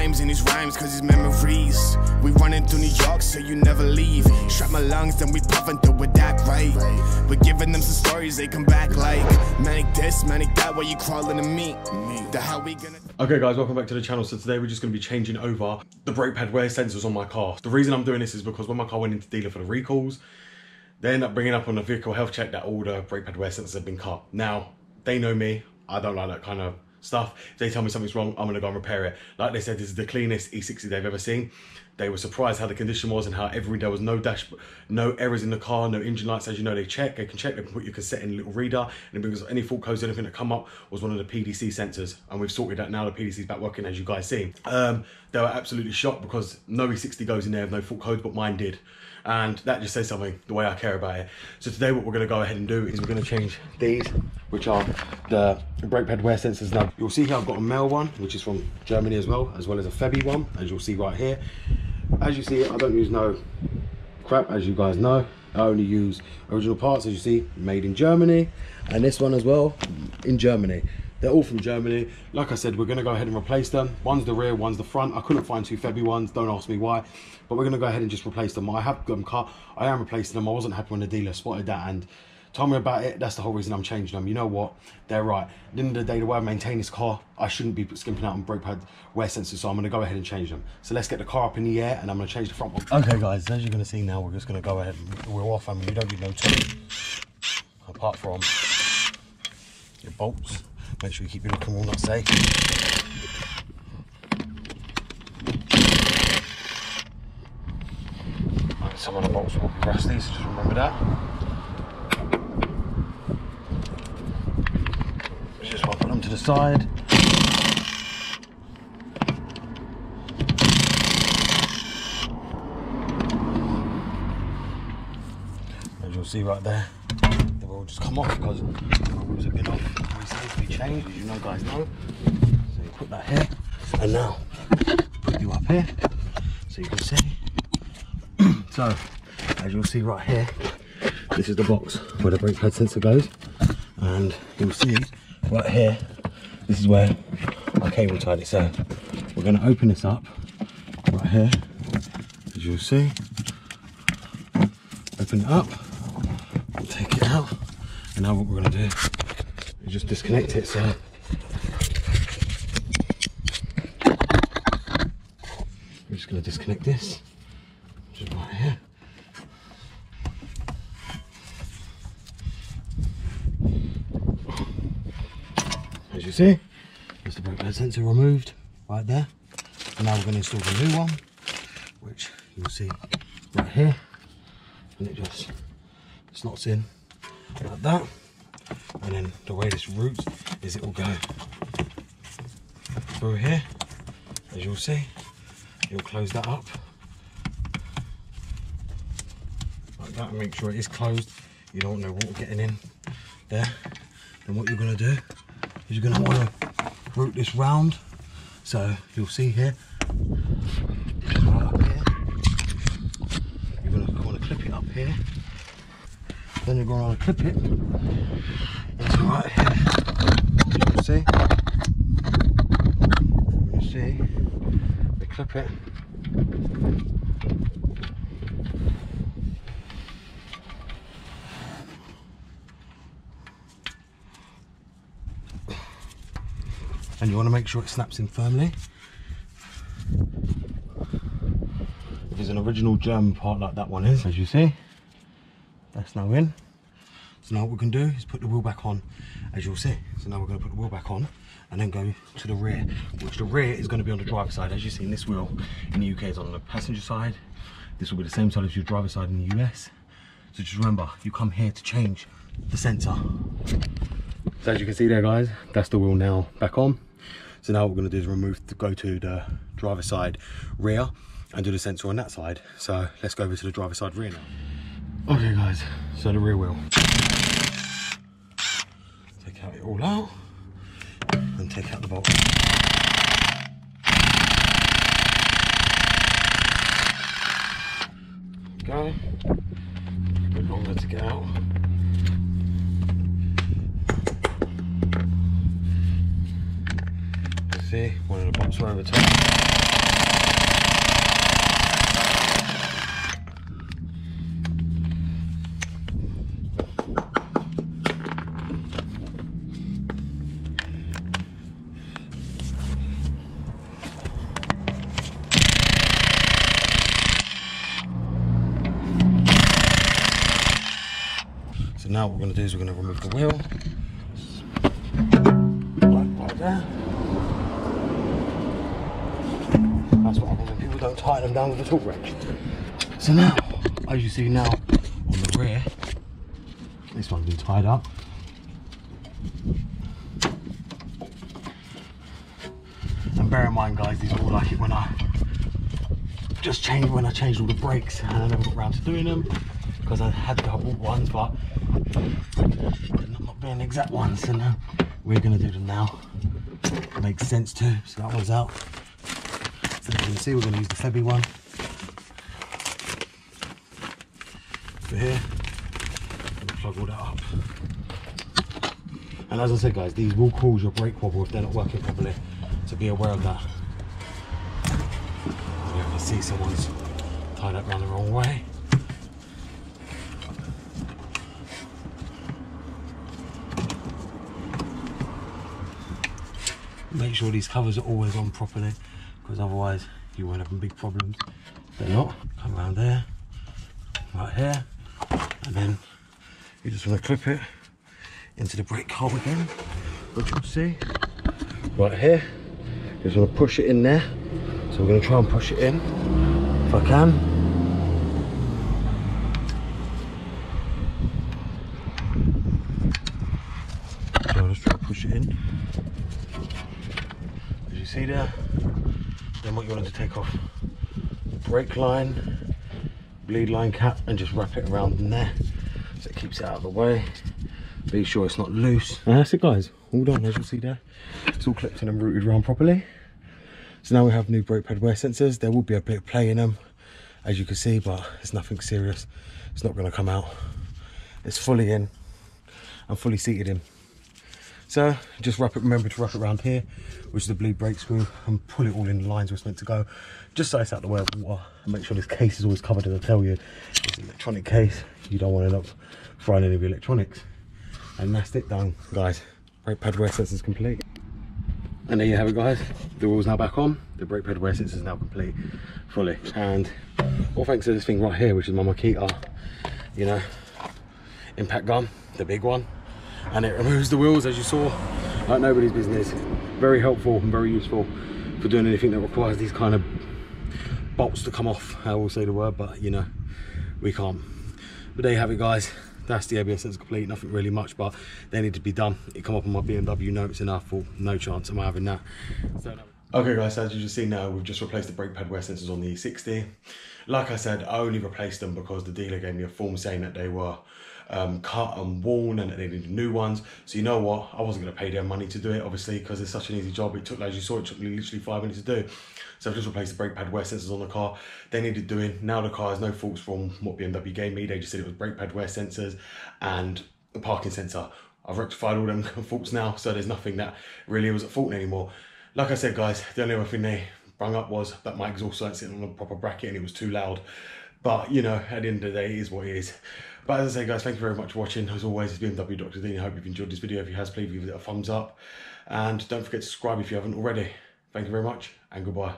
times in his rhymes, cause his memories. We running through New York, so you never leave. Strap my lungs, then we puffin' through it that right. But giving them some stories, they come back like manic this, manic that, why you crawling to me? The hell we gonna. Okay guys, welcome back to the channel. So today we're just to be changing over the brake pad wear sensors on my car. The reason I'm doing this is because when my car went into dealer for the recalls, they end up bringing up on the vehicle health check that all the brake pad wear sensors have been cut. Now, they know me. I don't like that kind of stuff. If they tell me something's wrong, I'm gonna go and repair it. Like they said, this is the cleanest E60 they've ever seen. They were surprised how the condition was and how every there was no dash, no errors in the car, no engine lights. As you know, they check, they can check, they can put your cassette in a little reader, and because any fault codes, anything that come up was one of the PDC sensors, and we've sorted that now. The PDC's back working, as you guys see. Um, they were absolutely shocked because no E60 goes in there with no fault codes, but mine did and that just says something the way I care about it. So today what we're going to go ahead and do is we're going to change these, which are the brake pad wear sensors. Now you'll see here I've got a Meyle one, which is from Germany as well, as well as a Febi one, as you'll see right here. As you see, I don't use no crap, as you guys know. I only use original parts, as you see, made in Germany, and this one as well, in Germany. They're all from Germany. Like I said, we're gonna go ahead and replace them. One's the rear, one's the front. I couldn't find two Febi ones, don't ask me why. But we're gonna go ahead and just replace them. I have got them cut, I am replacing them. I wasn't happy when the dealer spotted that and told me about it. That's the whole reason I'm changing them. You know what? They're right. At the end of the day, the way I maintain this car, I shouldn't be skimping out on brake pad wear sensors, so I'm gonna go ahead and change them. So let's get the car up in the air and I'm gonna change the front one. Okay guys, as you're gonna see now, we're just gonna go ahead and we're off. I mean, you don't need no tools apart from your bolts Make sure you keep your locking wheel nut safe. some of the bolts will be rusty, so just remember that. Just want to put them to the side. As you'll see right there, they will just come off because the wheels have been off change, as you know guys know. So you put that here, and now put you up here, so you can see. so, as you'll see right here, this is the box where the brake pad sensor goes, and you'll see right here, this is where our cable tied it. So we're going to open this up right here, as you'll see. Open it up, take it out, and now what we're going to do you just disconnect it so we're just going to disconnect this as you see. There's the brake pad sensor removed right there. And now we're going to install the new one which you'll see right here. And it just slots in like that. And then the way this routes is it will go through here as you'll see. You'll close that up. Like that and make sure it is closed. You don't know water getting in there then what you're going to do is you're going to want to route this round so you'll see here right here you're going to want to clip it up here then you're going to want to clip it into right here. You see. You see, we clip it. And you want to make sure it snaps in firmly. If it's an original German part like that one is, as you see, that's now in. So now what we can do is put the wheel back on, as you'll see. So now we're going to put the wheel back on and then go to the rear, which the rear is going to be on the driver's side. As you see, this wheel in the UK is on the passenger side. This will be the same side as your driver's side in the US. So just remember, you come here to change the sensor. So as you can see there, guys, that's the wheel now back on. So now what we're going to do is remove, to go to the driver's side rear and do the sensor on that side. So let's go over to the driver's side rear now. Okay guys, so the rear wheel. Take out it all out and take out the bolt. Go. A bit longer to get out. One of the bolts were over top. So now what we're going to do is we're going to remove the wheel. Like, like that. That's what happens when people don't tighten them down with a torque wrench. So now, as you see now on the rear, this one's been tied up. And bear in mind guys, these are all like it when I just changed when I changed all the brakes and I never got around to doing them because I had the bought ones but not, not being exact ones so now uh, we're going to do them now makes sense too so that one's out you can see we're going to use the Febi one. For here. Plug all that up. And as I said guys these will cause your brake wobble if they're not working properly. So be aware of that. You can see someone's tied up around the wrong way. Make sure these covers are always on properly because otherwise you won't have big problems. They're not. Come around there. Right here. And then you just want to clip it into the brake hole again. Which you'll see? Right here. You just want to push it in there. So we're going to try and push it in if I can. So I'll just try to push it in. As you see there then what you want to take off. Brake line bleed line cap and just wrap it around in there so it keeps it out of the way. Be sure it's not loose. And that's it guys. All done as you see there. It's all clipped in and routed around properly. So now we have new brake pad wear sensors. There will be a bit of play in them as you can see but it's nothing serious. It's not going to come out. It's fully in. And fully seated in so just wrap it, remember to wrap it around here, which is the bleed brake screw, and pull it all in the lines where it's meant to go, just so it's out the way of water. And make sure this case is always covered, as I tell you, it's an electronic case. You don't want to end up frying any of your electronics. And that's it done, guys. Brake pad wear sensors complete. And there you have it, guys. The wheel's now back on. The brake pad wear sensor is now complete, fully. And all thanks to this thing right here, which is my Makita, you know, impact gun, the big one and it removes the wheels as you saw like nobody's business. Very helpful and very useful for doing anything that requires these kind of bolts to come off I will say the word but you know we can't. But there you have it guys. That's the ABS sensor complete nothing really much but they need to be done. It come up on my BMW notes and I thought no chance am I having that. So, Okay guys, as you just see now, we've just replaced the brake pad wear sensors on the E60. Like I said, I only replaced them because the dealer gave me a form saying that they were um, cut and worn and they needed new ones. So you know what, I wasn't gonna pay their money to do it, obviously, because it's such an easy job. It took, as you saw, it took me literally five minutes to do. So I've just replaced the brake pad wear sensors on the car. They needed doing. Now the car has no faults from what BMW gave me. They just said it was brake pad wear sensors and the parking sensor. I've rectified all them faults now, so there's nothing that really was at fault anymore. Like I said, guys, the only other thing they brought up was that my exhaust weren't sitting on a proper bracket and it was too loud. But, you know, at the end of the day, it is what it is. But as I say, guys, thank you very much for watching. As always, it's BMW Dr. Dean. I hope you've enjoyed this video. If you have, please give it a thumbs up. And don't forget to subscribe if you haven't already. Thank you very much, and goodbye.